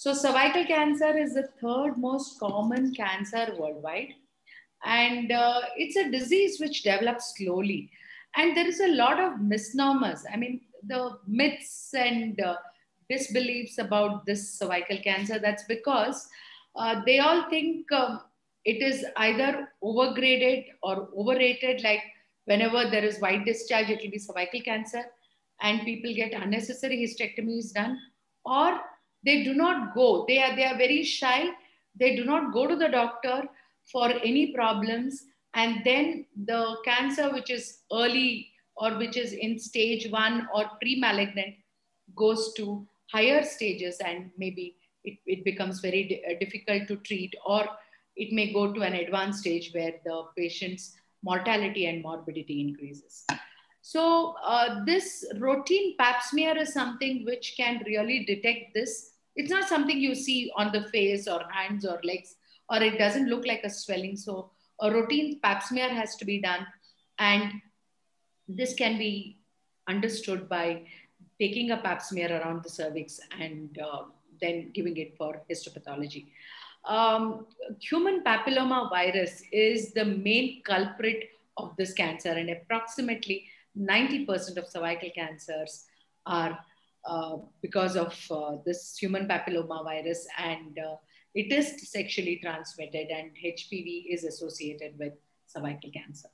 So, cervical cancer is the third most common cancer worldwide. And uh, it's a disease which develops slowly. And there is a lot of misnomers. I mean, the myths and uh, disbeliefs about this cervical cancer. That's because uh, they all think um, it is either overgraded or overrated, like whenever there is white discharge, it will be cervical cancer, and people get unnecessary hysterectomies done, or they do not go. They are they are very shy. They do not go to the doctor for any problems, and then the cancer, which is early or which is in stage one or pre-malignant, goes to higher stages and maybe it, it becomes very uh, difficult to treat or it may go to an advanced stage where the patient's mortality and morbidity increases. So uh, this routine pap smear is something which can really detect this. It's not something you see on the face or hands or legs, or it doesn't look like a swelling. So a routine pap smear has to be done. And this can be understood by taking a pap smear around the cervix and uh, then giving it for histopathology. Um, human papilloma virus is the main culprit of this cancer, and approximately 90% of cervical cancers are uh, because of uh, this human papilloma virus, and uh, it is sexually transmitted, and HPV is associated with cervical cancer.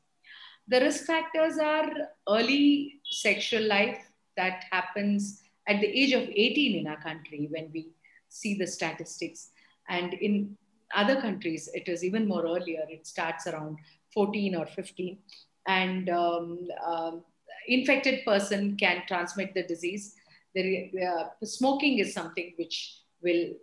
The risk factors are early sexual life that happens at the age of 18 in our country when we see the statistics. And in other countries, it is even more earlier. It starts around 14 or 15. And um, um, infected person can transmit the disease. The, uh, smoking is something which will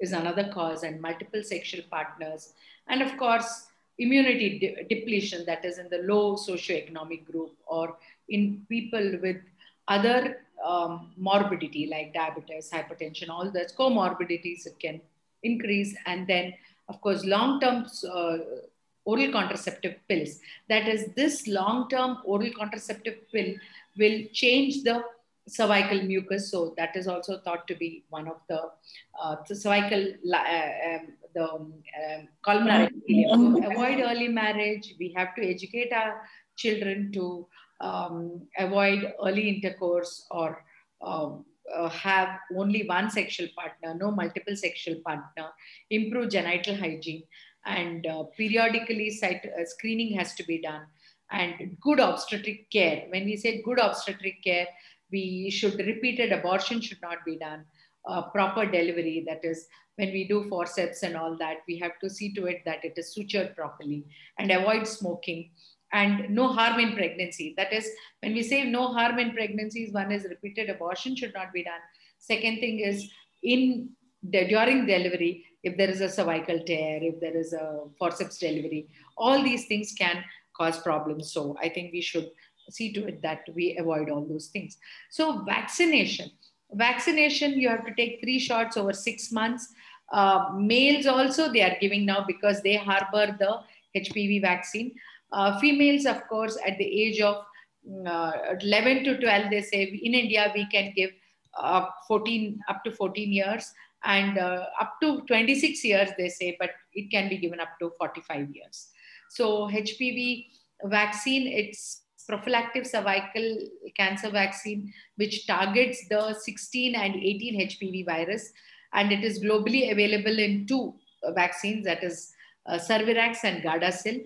is another cause, and multiple sexual partners, and of course immunity de- depletion that is in the low socioeconomic group or in people with other um, morbidity like diabetes, hypertension, all those comorbidities it can increase. And then, of course, long term uh, oral contraceptive pills. That is, this long term oral contraceptive pill will change the cervical mucus. So that is also thought to be one of the, uh, the cervical, uh, um, the um, columnar. Avoid early marriage. We have to educate our children to um, avoid early intercourse or um, uh, have only one sexual partner, no multiple sexual partner, improve genital hygiene, and uh, periodically uh, screening has to be done, and good obstetric care. When we say good obstetric care, we should repeated abortion should not be done. Uh, proper delivery, that is, when we do forceps and all that, we have to see to it that it is sutured properly and avoid smoking and no harm in pregnancy. That is, when we say no harm in pregnancies, one is repeated abortion should not be done. Second thing is in the, during delivery, if there is a cervical tear, if there is a forceps delivery, all these things can cause problems. So I think we should see to it that we avoid all those things. So vaccination, vaccination, you have to take three shots over six months. Uh, males also they are giving now because they harbor the HPV vaccine. Uh, females, of course, at the age of mm, uh, 11 to 12, they say in India we can give uh, 14 up to 14 years and uh, up to 26 years, they say, but it can be given up to 45 years. So HPV vaccine, it's prophylactic cervical cancer vaccine, which targets the 16 and 18 HPV virus, and it is globally available in two vaccines, that is uh, Cervarix and Gardasil.